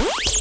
Bye.